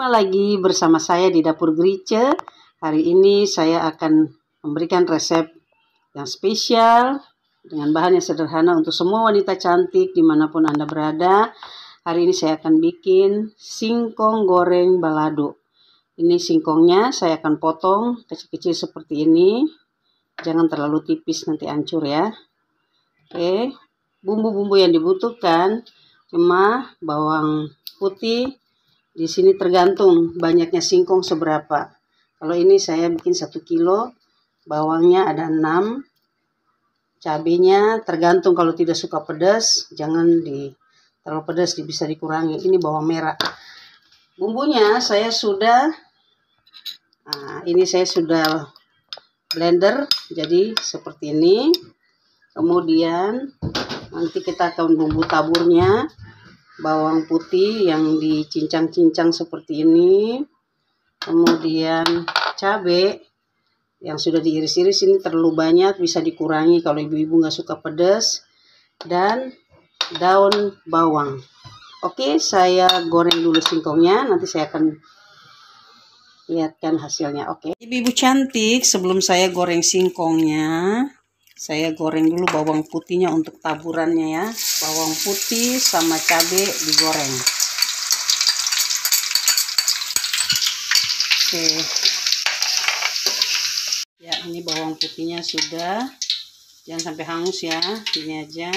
Jumpa lagi bersama saya di Dapur Grice. Hari ini saya akan memberikan resep yang spesial dengan bahan yang sederhana untuk semua wanita cantik di mana pun Anda berada. Hari ini saya akan bikin singkong goreng balado. Ini singkongnya saya akan potong kecil-kecil seperti ini. Jangan terlalu tipis nanti hancur ya. Oke, bumbu-bumbu yang dibutuhkan cuma bawang putih, di sini tergantung banyaknya singkong seberapa. Kalau ini saya bikin satu kilo, bawangnya ada 6, cabenya tergantung kalau tidak suka pedas, jangan di terlalu pedas bisa dikurangi. Ini bawang merah. Bumbunya saya sudah, nah, ini saya sudah blender, jadi seperti ini. Kemudian nanti kita akan bumbu taburnya bawang putih yang dicincang-cincang seperti ini. Kemudian cabai yang sudah diiris-iris ini terlalu banyak bisa dikurangi kalau ibu-ibu nggak suka pedas. Dan daun bawang. Oke saya goreng dulu singkongnya nanti saya akan lihatkan hasilnya. Oke. Ibu-ibu cantik sebelum saya goreng singkongnya saya goreng dulu bawang putihnya untuk taburannya ya. Bawang putih sama cabai digoreng. Oke. Ya ini bawang putihnya sudah. Jangan sampai hangus ya. Ini aja.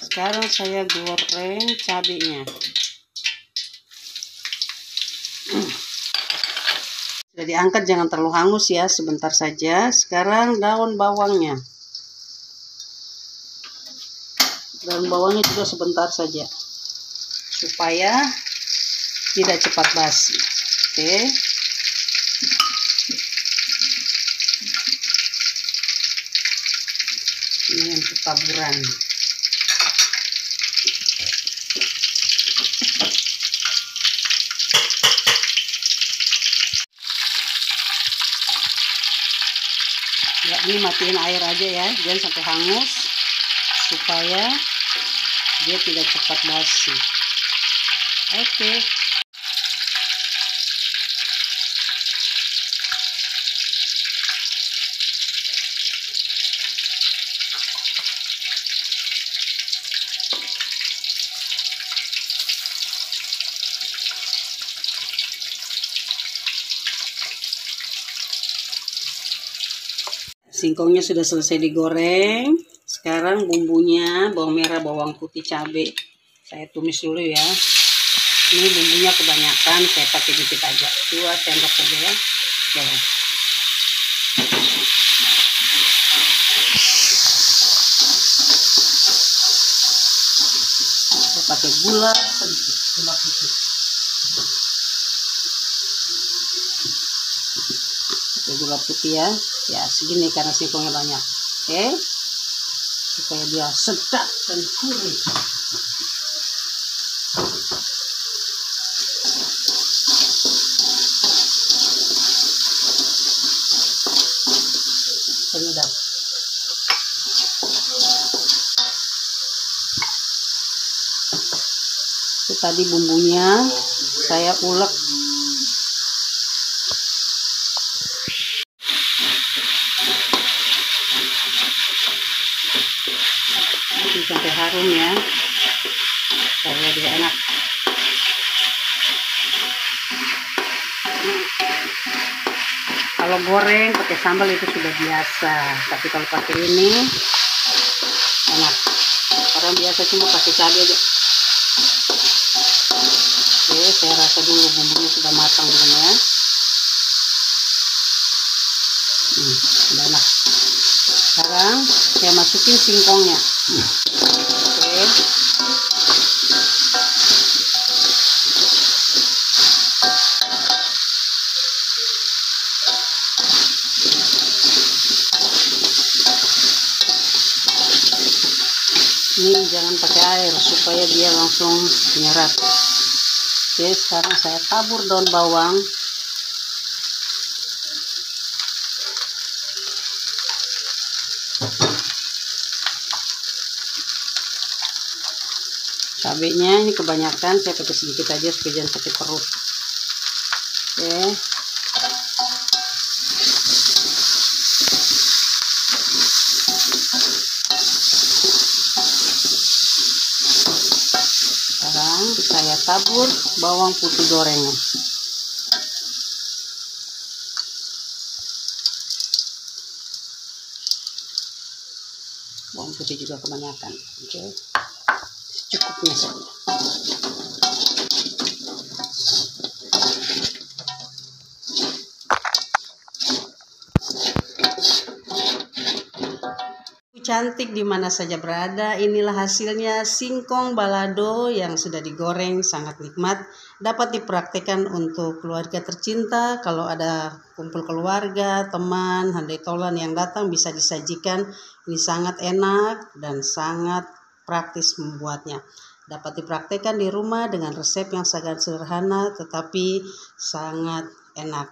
Sekarang saya goreng cabenya. Sudah diangkat jangan terlalu hangus ya. Sebentar saja. Sekarang daun bawangnya dan bawangnya juga sebentar saja. Supaya tidak cepat basi. Oke. Ini untuk taburan ya ini matiin air aja ya. Jangan sampai hangus. Supaya dia tidak cepat basi oke okay. singkongnya sudah selesai digoreng sekarang bumbunya bawang merah bawang putih cabai saya tumis dulu ya. Ini bumbunya kebanyakan saya pakai dikit aja. Dua sendok saja ya. Oke saya pakai gula sedikit gula putih. Pakai gula putih ya. Ya segini karena singkongnya banyak. Oke. okay supaya dia sedap dan gurih. Penyedap. Itu tadi bumbunya saya ulek sampai harum ya. Supaya dia enak. Kalau goreng pakai sambal itu sudah biasa. Tapi kalau pakai ini enak. Orang biasa cuma pakai cabai aja. Oke saya rasa dulu bumbunya sudah matang belum ya. Hmm, sekarang saya masukin singkongnya. Oke. Ini jangan pakai air supaya dia langsung menyerap. Oke sekarang saya tabur daun bawang cabenya ini kebanyakan saya pakai sedikit aja supaya jangan sakit perut Oke. Sekarang saya tabur bawang putih gorengan. Bawang putih juga kebanyakan. Oke. Secukupnya saja. cantik di mana saja berada. Inilah hasilnya singkong balado yang sudah digoreng sangat nikmat. Dapat dipraktikkan untuk keluarga tercinta. Kalau ada kumpul keluarga, teman, handai tolan yang datang bisa disajikan. Ini sangat enak dan sangat praktis membuatnya. Dapat dipraktikkan di rumah dengan resep yang sangat sederhana tetapi sangat enak.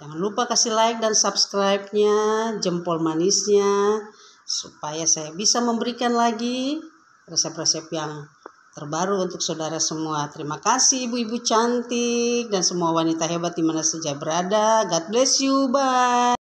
Jangan lupa kasih like dan subscribe-nya, jempol manisnya supaya saya bisa memberikan lagi resep-resep yang terbaru untuk saudara semua. Terima kasih ibu-ibu cantik dan semua wanita hebat di mana saja berada. God bless you. Bye.